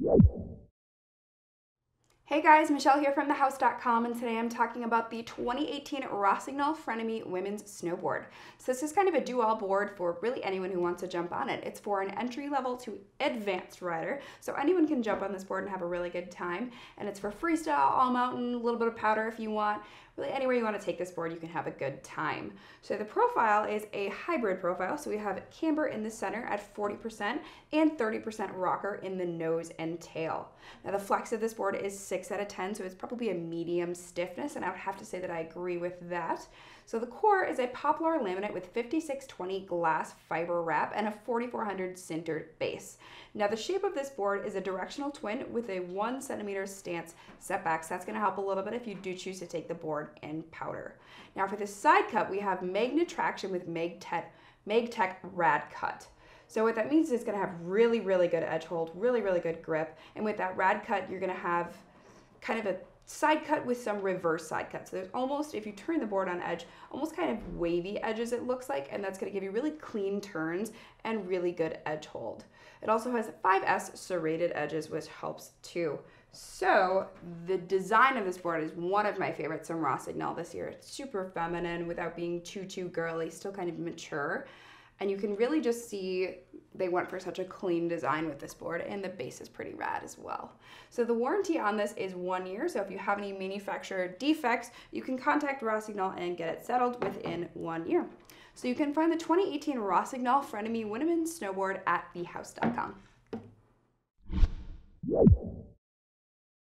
Yes. Hey guys, Michelle here from thehouse.com and today I'm talking about the 2018 Rossignol Frenemy Women's Snowboard. So this is kind of a do-all board for really anyone who wants to jump on it. It's for an entry level to advanced rider, so anyone can jump on this board and have a really good time. And it's for freestyle, all mountain, a little bit of powder if you want. Really anywhere you want to take this board, you can have a good time. So the profile is a hybrid profile. So we have camber in the center at 40% and 30% rocker in the nose and tail. Now the flex of this board is 6 out of 10, so it's probably a medium stiffness, and I would have to say that I agree with that. So the core is a poplar laminate with 5620 glass fiber wrap and a 4400 sintered base. Now the shape of this board is a directional twin with a one centimeter stance setback, so that's gonna help a little bit if you do choose to take the board in powder. Now for the side cut, we have magnet traction with Magtek, Magtek Rad Cut. So what that means is it's gonna have really, really good edge hold, really, really good grip. And with that rad cut, you're gonna have kind of a side cut with some reverse side cut. So there's almost, if you turn the board on edge, almost kind of wavy edges it looks like, and that's gonna give you really clean turns and really good edge hold. It also has 5S serrated edges, which helps too. So the design of this board is one of my favorites from Rossignol this year. It's super feminine without being too, too girly, still kind of mature. And you can really just see they went for such a clean design with this board and the base is pretty rad as well. So the warranty on this is one year. So if you have any manufacturer defects, you can contact Rossignol and get it settled within one year. So you can find the 2018 Rossignol Frenemy Winneman snowboard at thehouse.com.